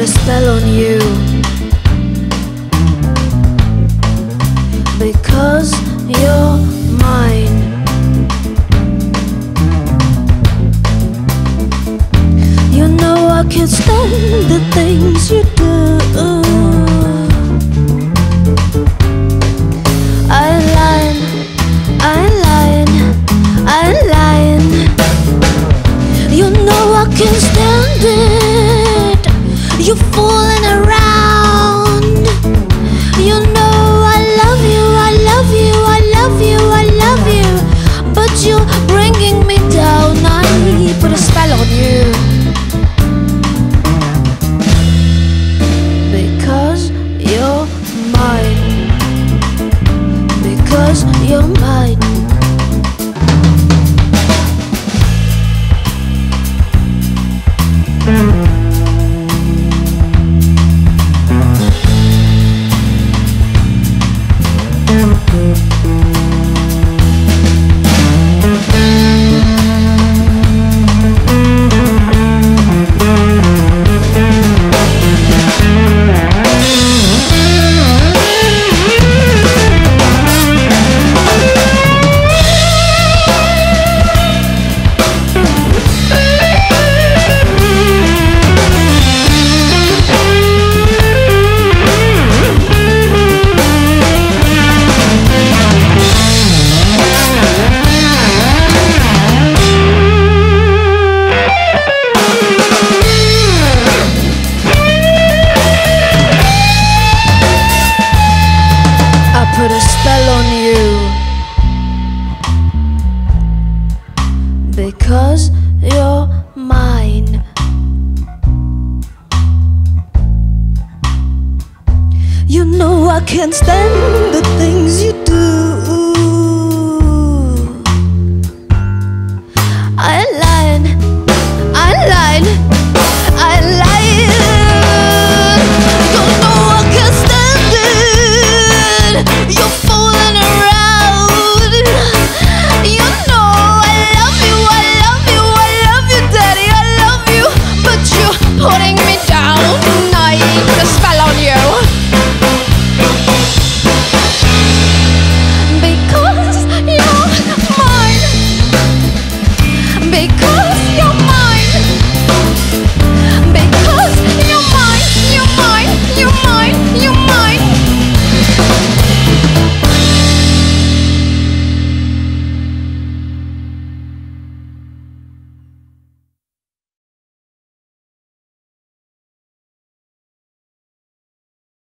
put a spell on you because you're mine. You know I can't stand the things you do. I'm lying, I'm lying, I'm lying. You know I can't stand. You fooling around. I can't stand the things you do.